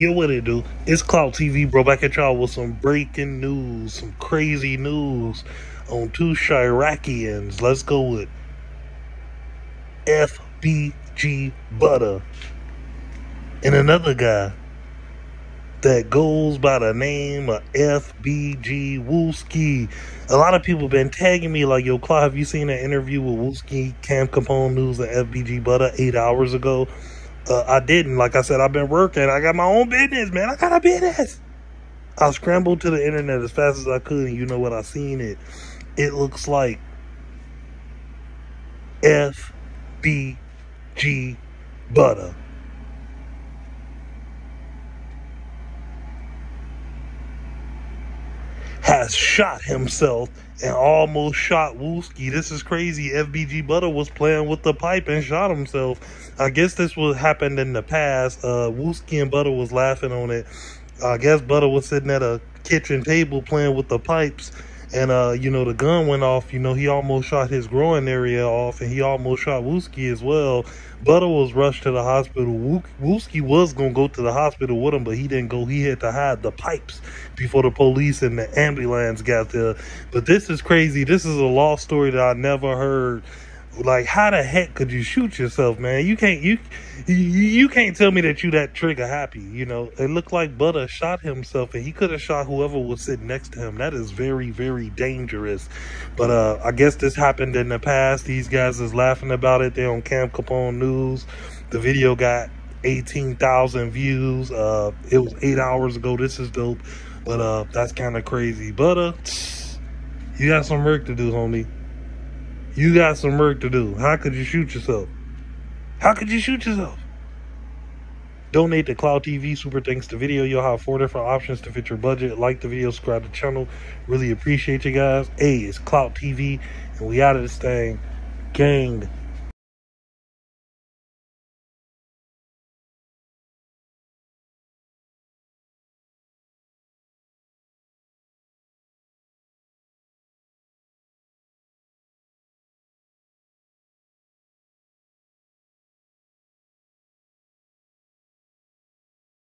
Yo, what it do? It's Clout TV, bro. Back at y'all with some breaking news, some crazy news on two Chiraqians. Let's go with FBG Butta and another guy that goes by the name of FBG Wooski. A lot of people been tagging me like, yo, Clout, have you seen that interview with Wooski, Cam Capone News, and FBG Butta eight hours ago? Uh, I didn't. Like I said, I've been working. I got my own business, man. I got a business. I scrambled to the internet as fast as I could, and you know what? I seen it. It looks like FBG Butta. Has shot himself and almost shot Wooski. This is crazy. FBG Butta was playing with the pipe and shot himself. I guess this was happened in the past. Uh, Wooski and Butta was laughing on it. I guess Butta was sitting at a kitchen table playing with the pipes. And, uh, you know, the gun went off. You know, he almost shot his groin area off. And he almost shot Wooski as well. Butta was rushed to the hospital. Wooski was going to go to the hospital with him, but he didn't go. He had to hide the pipes before the police and the ambulance got there. But this is crazy. This is a lost story that I never heard like how the heck could you shoot yourself man? You can't you you can't tell me that you that trigger happy you know? It looked like Butta shot himself and he could have shot whoever was sitting next to him. That is very very dangerous. But uh i guess this happened in the past. These guys is laughing about it. They're on cam capone news. The video got 18,000 views. Uh it was eight hours ago. This is dope. But uh that's kind of crazy. But uh you got some work to do homie you got some work to do. How could you shoot yourself? How could you shoot yourself? Donate to Clout TV. Super thanks to video. You'll have four different options to fit your budget. Like the video, subscribe to the channel. Really appreciate you guys. Hey, it's Clout TV, and we out of this thing. Gang.